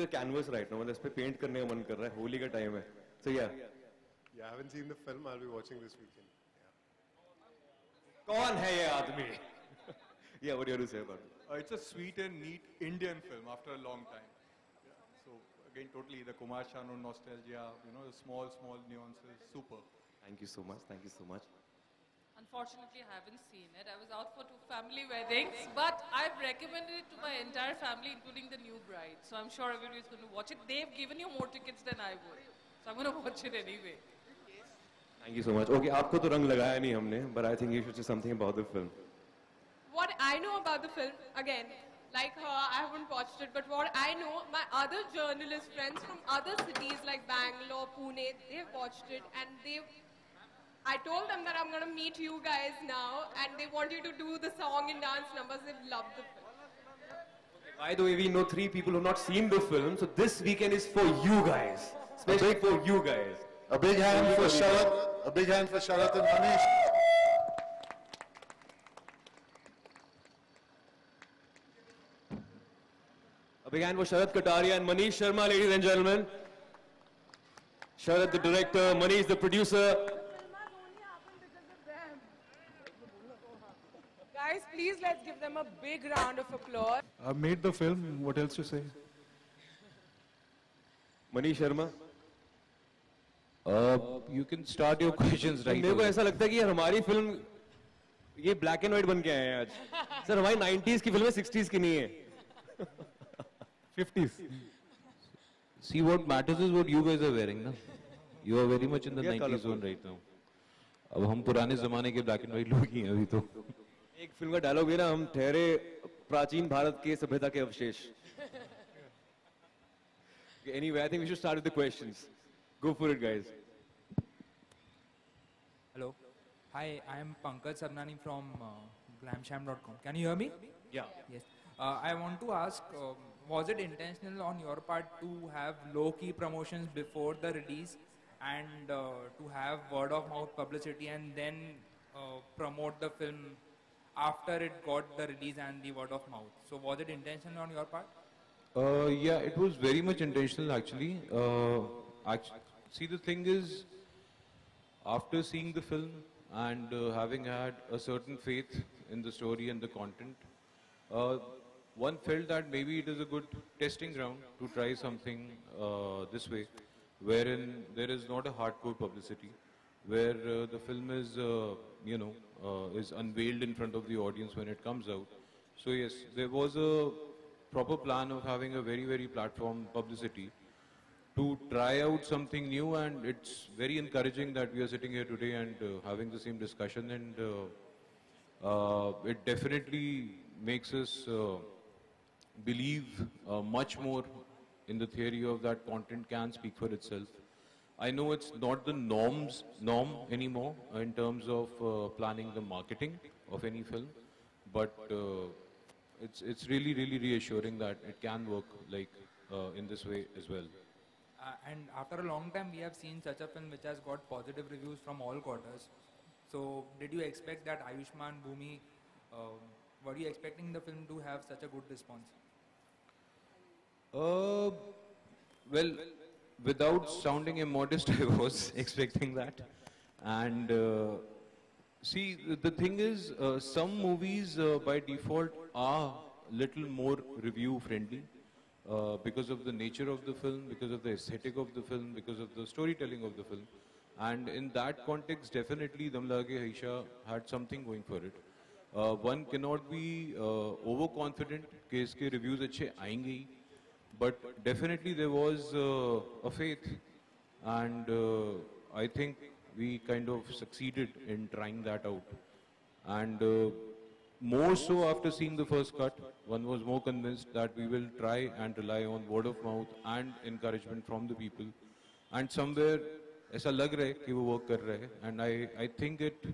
Total canvas right ना मतलब इस पे पेंट करने का मन कर रहा है होली का टाइम है। So yeah yeah I haven't seen the film I will be watching this weekend कौन है ये आदमी? Yeah what do you say about it's a sweet and neat Indian film after a long time so again totally the Kumar Sanu nostalgia you know the small small nuances super. Thank you so much thank you so much Unfortunately, I haven't seen it. I was out for two family weddings, but I've recommended it to my entire family, including the new bride. So I'm sure everybody's going to watch it. They've given you more tickets than I would. So I'm going to watch it anyway. Thank you so much okay आपको तो रंग लगाया नहीं हमने but I think you should say something about the film What I know about the film, again, like her, I haven't watched it, but what I know, my other journalist friends from other cities like Bangalore, Pune, they've watched it and they've. I told them that I'm going to meet you guys now and they want you to do the song and dance numbers. They've loved the film. By the way, we know three people who have not seen the film, so this weekend is for you guys. Especially for you guys. A big hand for Sharat. A big hand for Sharat and Manish. A big hand for Sharat Kataria and Manish Sharma, ladies and gentlemen. Sharat, the director, Manish, the producer. Guys, please let's give them a big round of applause. I made the film. What else to say? Manish Sharma. Uh, you can start your questions right मेरे को. ऐसा लगता है कि हमारी film ये black and white बन के आए हैं आज सर हमारी 90s की फ़िल्में 60s की नहीं है 50s. See, what matters is what you guys are wearing, na? You are very much in the 90s zone right now. अब हम पुराने जमाने के ब्लैक एंड व्हाइट लोग ही हैं अभी तो एक फ़िल्म का डायलॉग है ना हम ठहरे प्राचीन भारत के सभ्यता के अवशेष। Anyway think we should start with the questions go for it guys hello hi I am Pankaj Sabnani from glamsham.com can you me I want to ask was it intentional on your part to have low key promotions before the release and to have word of mouth publicity and then Uh, promote the after it got the release and the word of mouth? So was it intentional on your part? Uh, yeah, it was very much intentional actually. Uh, act- see, the thing is, after seeing the film and uh, having had a certain faith in the story and the content, uh, one felt that maybe it is a good testing ground to try something uh, this way, wherein there is not a hardcore publicity, where uh, the film is, uh, you know, uh, is unveiled in front of the audience when it comes out. So yes, there was a proper plan of having a very, very platform publicity to try out something new and it's very encouraging that we are sitting here today and uh, having the same discussion and uh, uh, it definitely makes us believe much more in the theory of that content can speak for itself. I know it's not the norms norm anymore in terms of uh, planning the marketing of any film, but uh, it's it's really really reassuring that it can work like uh, in this way as well. Uh, and after a long time, we have seen such a film which has got positive reviews from all quarters. So, did you expect that Ayushmann Bhumi? Um, were you expecting the film to have such a good response? Uh, well, without sounding immodest, I was expecting that. And uh, see, the thing is, uh, some movies uh, by default are little more review friendly uh, because of the nature of the film, because of the aesthetic of the film, because of the storytelling of the film. And in that context, definitely Dum Lagake Haisha had something going for it. Uh, one cannot be uh, overconfident कि इसके reviews अच्छे आएंगे ही but definitely there was uh, a faith, and uh, I think we kind of succeeded in trying that out. And uh, more so after seeing the first cut, one was more convinced that we will try and rely on word of mouth and encouragement from the people. And somewhere ऐसा लग रहा है कि वो work कर रहे हैं and I, I think it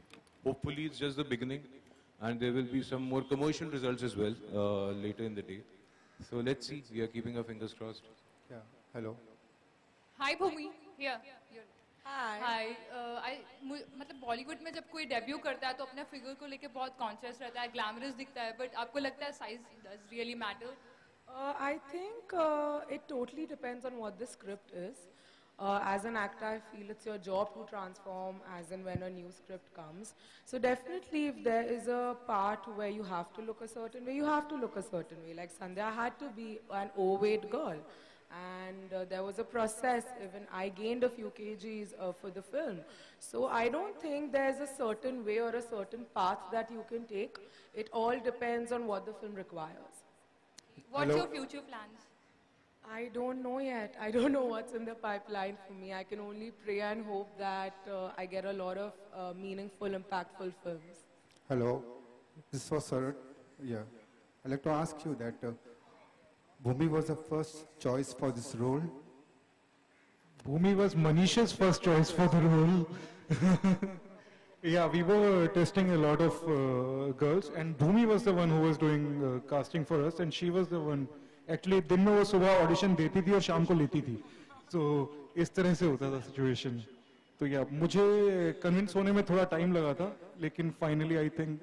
hopefully it's just the beginning and there will be some more commercial results as well uh, later in the day. So let's see, we are keeping our fingers crossed. Yeah, hello. Hi Bhumi here. Hi. Hi. Hi I मतलब बॉलीवुड में जब कोई debut करता है तो अपने figure को लेके बहुत कॉन्शियस रहता है ग्लैमरस दिखता है बट आपको लगता है size does really matter Uh, I think uh, it totally depends on what the script is. Uh, as an actor, I feel it's your job to transform as and when a new script comes. So definitely if there is a part where you have to look a certain way, you have to look a certain way. Like Sandhya had to be an overweight girl. And uh, there was a process, even I gained a few kgs uh, for the film. So I don't think there's a certain way or a certain path that you can take. It all depends on what the film requires. What's Hello. your future plans? I don't know yet. I don't know what's in the pipeline for me. I can only pray and hope that uh, I get a lot of uh, meaningful, impactful films. Hello, this was Sarat. Yeah, I'd like to ask you that uh, Bhumi was the first choice for this role. Bhumi was Manisha's first choice for the role. yeah, we were testing a lot of uh, girls, and Bhumi was the one who was doing uh, casting for us, and she was the one. Actually, दिन में वो सुबह audition देती थी और शाम को लेती थी। तो so इस तरह से होता था सिचुएशन तो या मुझे कन्विंस होने में थोड़ा टाइम लगा था लेकिन फाइनली आई थिंक